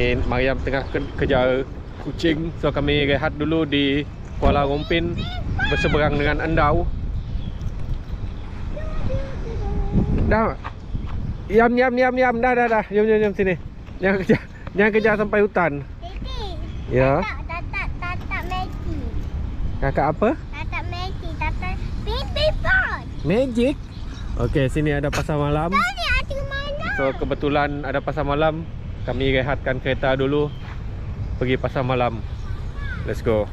Ni Mariam tengah ke- kejar kucing So kami rehat dulu di Kuala Rompin Berseberang dengan Andau Dah Yam yam yam yam dah dah dah Jom jom jom sini Jangan kejar Jangan kejar sampai hutan Titi. Ya Tak tak tak. Kakak apa? Tak tak Messi. Tak tak Baby Boy. Magic Okey sini ada pasar malam Ni ada mana? So kebetulan ada pasar malam Kami rehatkan kereta dulu. Pergi pasar malam. Let's go.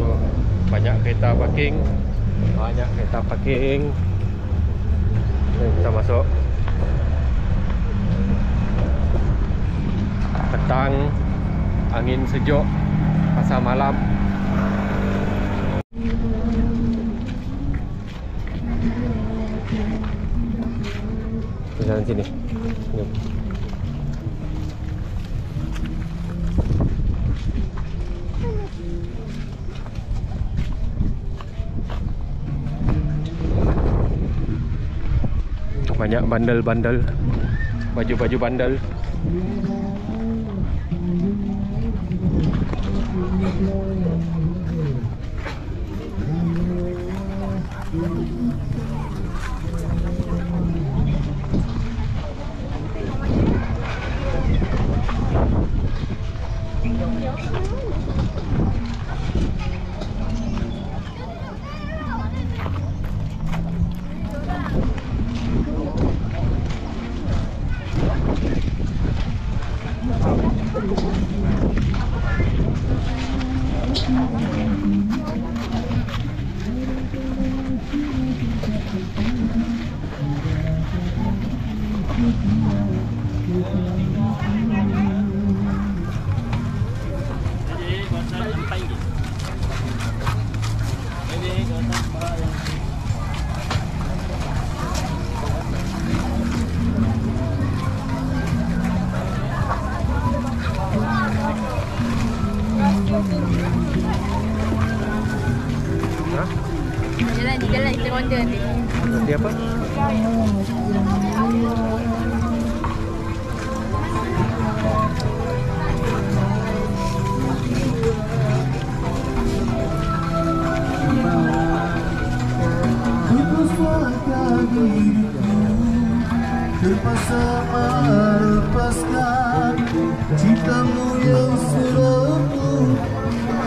Oh, Banyak kereta parking. Banyak kereta parking. Jom Kita masuk. Petang. Angin sejuk. Pasar malam sini. Jom. Banyak bandel-bandel. Baju-baju bandel. Jalan jalan. Nanti apa? Terpaksa melepaskan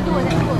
Kau tak ya? Tu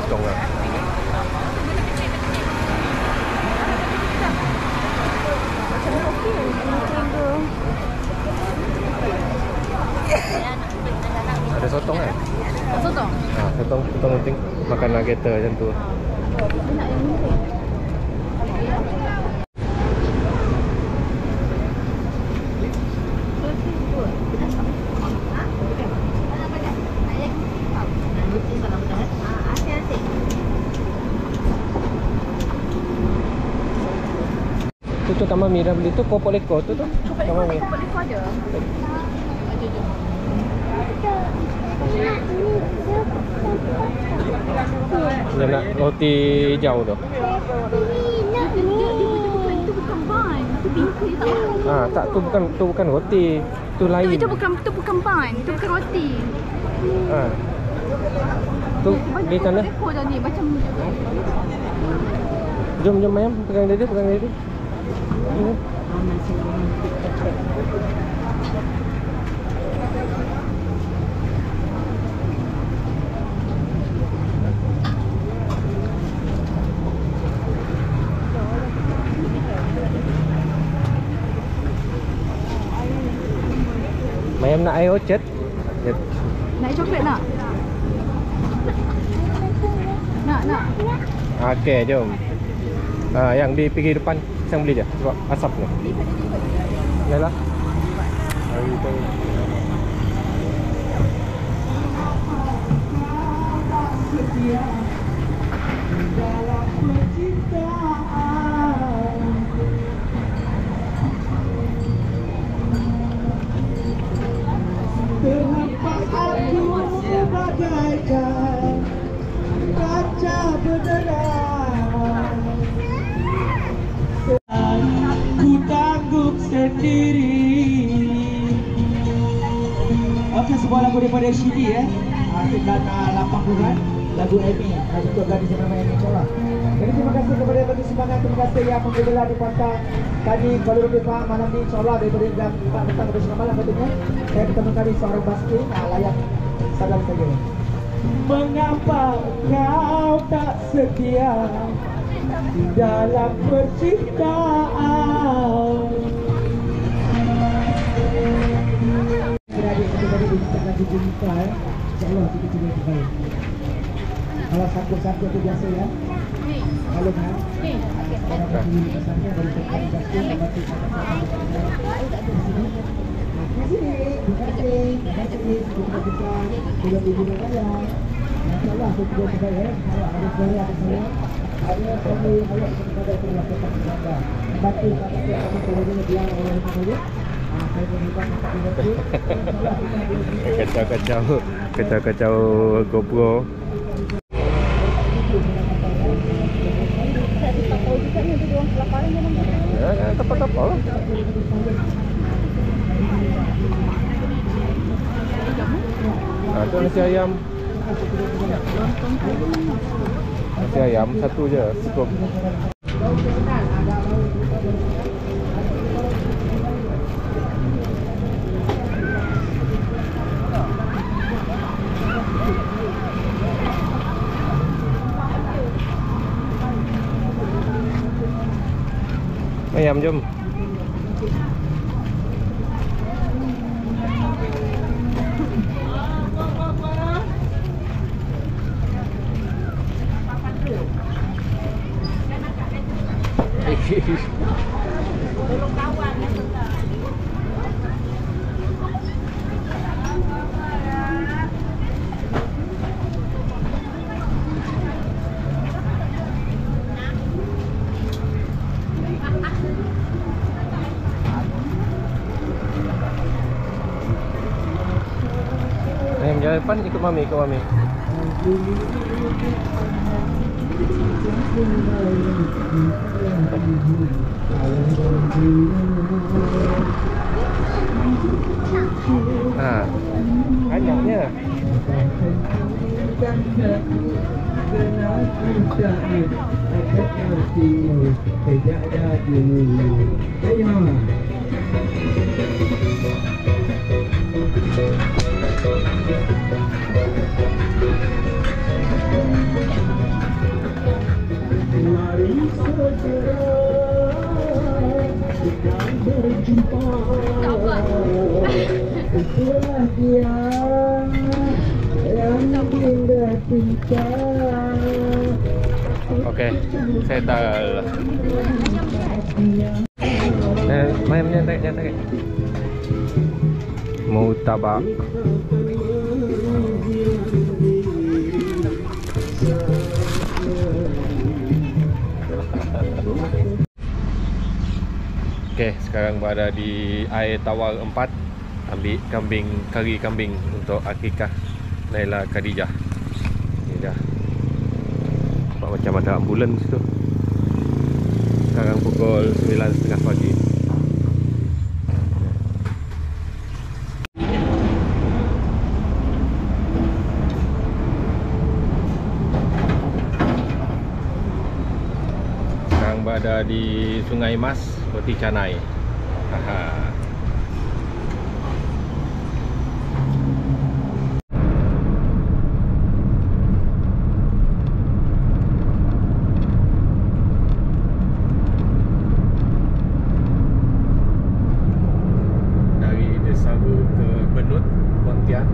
nak sotong lah. Ada sotong kan? Sotong. Ha, sotong sotong penting makan nuggeter macam tu. Tu tu Kak Mami dah beli tu popok leko tu tu. Mami. Kau boleh kau ada. Dia nak roti hijau tu. Nak Dia, dia, dia bukan. Ah, tak tu bukan tu bukan roti. Tu lain. Itu, itu bukan itu bukan bun. Itu bukan roti. Ha. Tu beli sana. Ni macam Jom jom ayam pegang dia dia pegang dia dia. Ini. Mayam nak air orchard? Ya. nak coklat nak. Nak nak. Okey, jom. Ah, yang di pergi depan sang beli je sebab asap ni. Yalah. Hari tu. Terlepas aku bagaikan kaca berderai daripada CD Akhir dan uh, 80-an Lagu Amy uh, Untuk gadis nama Amy Chola Jadi terima kasih kepada bagi semangat Terima kasih yang membela di pasar Tadi Kuala Lumpur Pak malam ni InsyaAllah daripada jam 4 petang sampai 9 malam Patutnya. Saya bertemu kali seorang basking uh, Layak. Salam saja. Mengapa kau tak setia dalam percintaan juta eh InsyaAllah kita cuba terbaik Kalau satu-satu tu biasa ya. Kalau kan Ni. Orang bagi pesannya dari tekan justin Bagi Terima kasih Terima kasih Terima kasih Terima kasih Belum ibu dan ayah InsyaAllah saya cuba terbaik eh Harap ada suara ada saya Ada suami ayat kepada Allah Tetap bersama Batu kata saya Kami turunnya biar orang rumah ada Kacau-kacau Kacau-kacau GoPro. Ya, ya, tepat-tepat lah Ah, tu nasi ayam. Nasi ayam satu je cukup Ayam jom Jalan depan ikut mami, ikut mami. Ha. Banyaknya. Tak Itulah yang indah cinta Okey, settle. Eh, main main tarik, jangan tarik. Mutabak. Okey, sekarang berada di air tawar 4 ambil kambing kari kambing untuk akikah Naila Khadijah. Ni dah. Nampak macam ada ambulans tu. Sekarang pukul 9.30 pagi. Sekarang berada di Sungai Mas, Roti Canai. Haha. dari Desaru ke Benut, Pontian.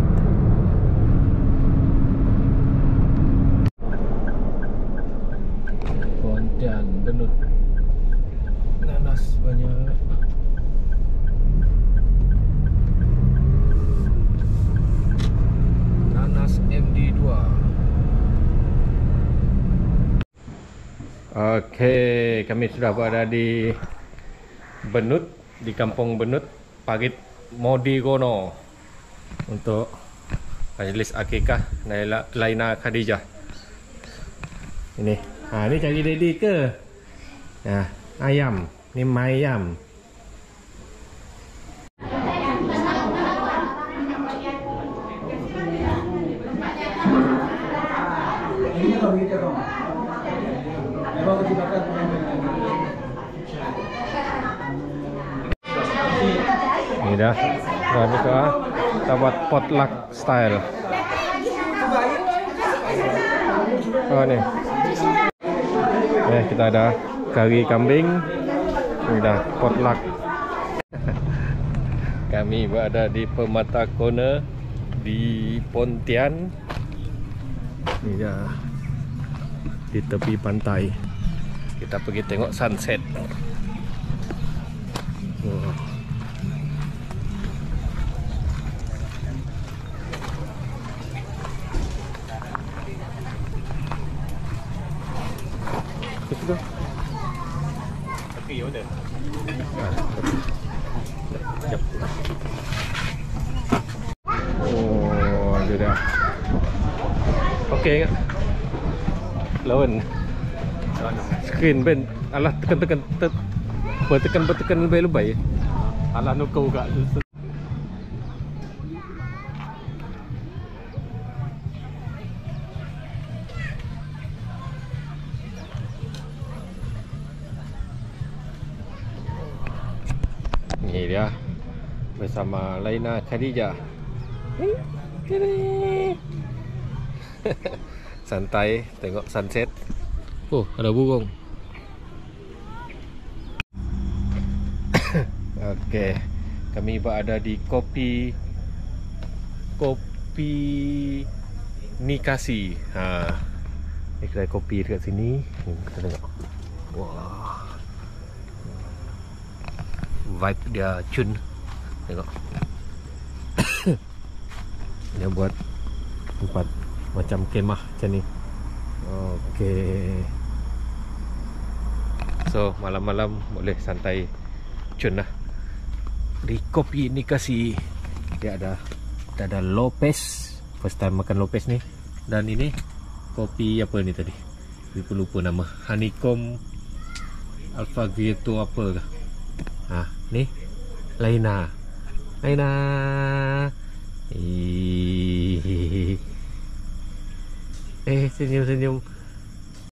Pontian, Benut. Nanas banyak. Nanas MD2. Okey, kami sudah berada di Benut di Kampung Benut, Parit Modigono untuk majlis akikah Naila Laina Khadijah. Ini. Ha ni cari ready ke? Ha, ayam. Ni mayam. Ini kalau kita kau. Memang kita akan Dah. Dah ni tu ah. Kita buat potluck style. Oh ni. Eh kita ada kari kambing. Ni dah potluck. Kami berada di Permata Corner di Pontian. Ni dah di tepi pantai. Kita pergi tengok sunset. Oh. Itu dah. Tapi ya udah. Jap. Oh, ada dah. Okey ingat. Lawan. Screen ben alah tekan-tekan te, bertekan bertekan lebay-lebay. Alah nu kau gak Ni dia bersama Laina Khadijah. Santai tengok sunset. Oh, ada burung. Okey. Kami berada di kopi kopi Nikasi. Ha. Ni kedai kopi dekat sini. Ni kita tengok. Wah. Vibe dia cun. Tengok. dia buat tempat macam kemah macam ni. Okey. So, malam-malam boleh santai cun lah. Di kopi Nikasi dia ada kita ada Lopez. First time makan Lopez ni. Dan ini Kopi apa ni tadi? Lupa lupa nama. Honeycomb Alpha Grieto apa ke? Ha ni? Laina. Laina. Eh senyum senyum